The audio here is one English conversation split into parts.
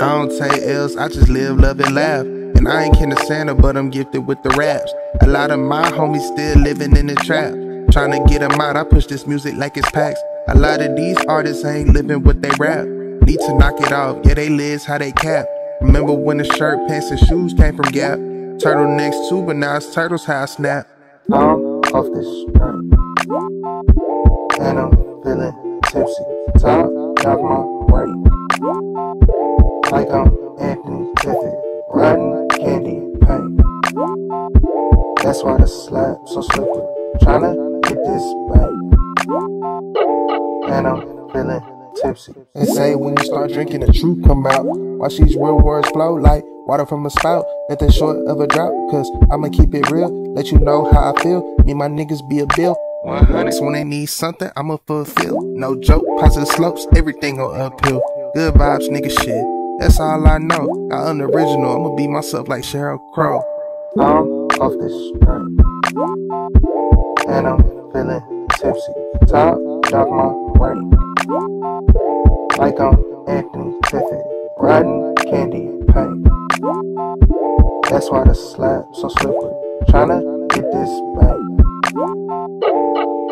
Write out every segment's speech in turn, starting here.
I don't take L's, I just live, love, and laugh. And I ain't kin to Santa, but I'm gifted with the raps. A lot of my homies still living in the trap. Trying to get them out, I push this music like it's packs. A lot of these artists ain't living what they rap. Need to knock it off, yeah, they lives how they cap. Remember when the shirt, pants, and shoes came from Gap? Turtlenecks too, but now it's turtles how I snap. I'm off this. And I'm feeling tipsy. Top dog my. Like I'm Anthony Tiffin. Riding candy paint. That's why the slap so slippery. Tryna get this bait. And I'm feeling tipsy. And say when you start drinking, the truth come out. Watch these real words flow like water from a spout. Nothing short of a drought, cause I'ma keep it real. Let you know how I feel. Me and my niggas be a bill. 100 when they need something, I'ma fulfill. No joke, positive slopes, everything on uphill. Good vibes, nigga shit. That's all I know. I unoriginal, I'ma be myself like Sheryl Crow. I'm off this drink. And I'm feeling tipsy. Top dog my weight. Like I'm Anthony Tiffin. Riding candy paint. That's why the slap so slippery. Tryna get this bait.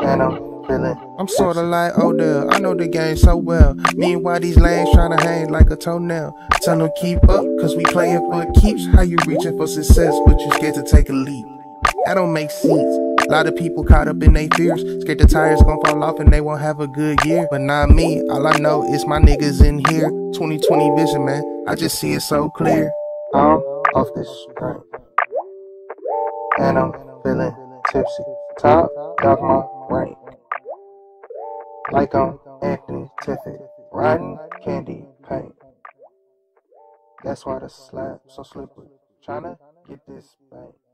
And I'm. I'm sorta like Odell, I know the game so well. Meanwhile, these lanes tryna hang like a toenail. Tell them keep up, cause we playin' for keeps. How you reaching for success, but you scared to take a leap? That don't make sense. A lot of people caught up in their fears, scared the tires gon' fall off and they won't have a good year. But not me, all I know is my niggas in here. 2020 vision, man, I just see it so clear. I'm off this drink. And I'm feeling tipsy. Top dog my rank. Like I'm Anthony Tiffin. Riding candy paint. That's why the slap so slippery. Tryna get this bait.